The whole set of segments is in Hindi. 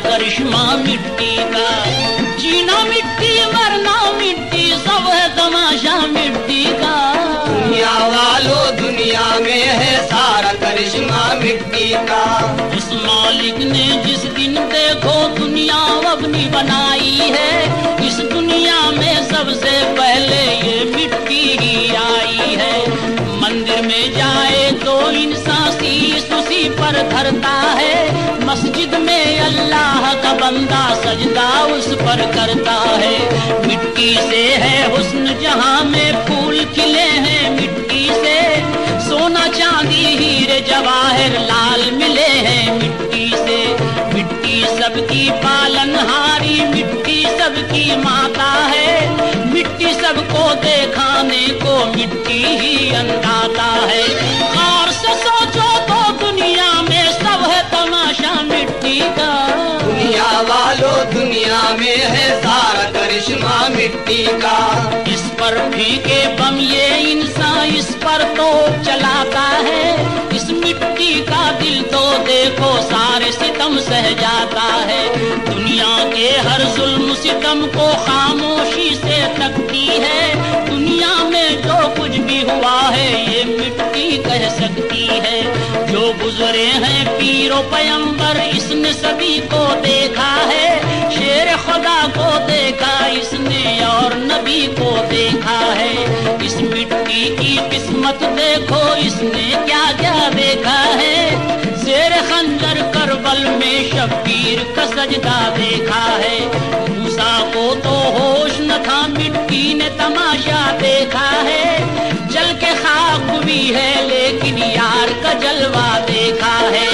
करिश्मा मिट्टी का। जीना मिट्टी मरना मिट्टी सब है तमाशा मिट्टी का। दुनिया वालों दुनिया में है सारा करिश्मा मिट्टी का। उस मालिक ने जिस दिन देखो दुनिया अपनी बनाई है। इस दुनिया में सबसे पहले ये मिट्टी ही आई है। मंदिर में जाए तो इंसान सी उसी पर धरता है। मस्जिद में अल्लाह बंदा सजदा उस पर करता है। मिट्टी से है हुस्न जहाँ में फूल खिले हैं। मिट्टी से सोना चांदी, हीरे, जवाहर, लाल मिले हैं। मिट्टी से मिट्टी सबकी पालनहारी, मिट्टी सबकी माता है। मिट्टी सबको देखाने को मिट्टी ही अंदाता दुनिया में है सारा करिश्मा मिट्टी का। इस पर फीके बम, ये इंसान इस पर तो चलाता है। इस मिट्टी का दिल तो देखो, सारे सितम सह जाता है। दुनिया के हर जुल्म सितम को खामोशी से तकती है। दुनिया में जो कुछ भी हुआ है, ये मिट्टी कह सकती है। जो गुजरे हैं पीरो पयंबर इसने सभी को देखा है। सजदा देखा है। मूसा को तो होश न था मिट्टी ने तमाशा देखा है। जल के खाक भी है लेकिन यार का जलवा देखा है।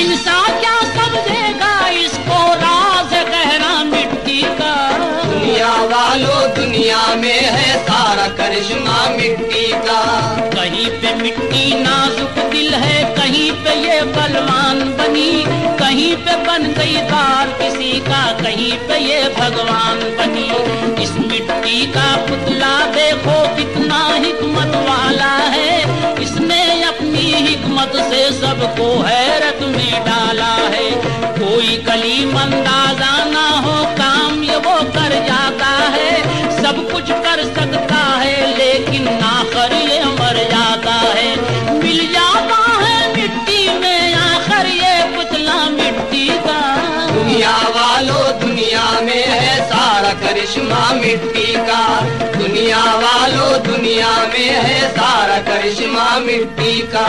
इंसान क्या समझेगा इसको? राज गहरा मिट्टी का। दुनिया वालों दुनिया में है सारा करिश्मा मिट्टी का। कहीं पे मिट्टी नाजुक दिल है कहीं पे ये बलवान बनी। कहीं पे बन गई कार किसी का, कहीं पे ये भगवान बनी। इस मिट्टी का पुतला देखो, कितना हिकमत वाला है। इसने अपनी हिकमत से सबको हैरत में डाला है। कोई कलीम अंदाज़ा ना हो, काम ये वो कर जाता है। सब कुछ कर सकता करिश्मा मिट्टी का। दुनिया वालों दुनिया में है सारा करिश्मा मिट्टी का।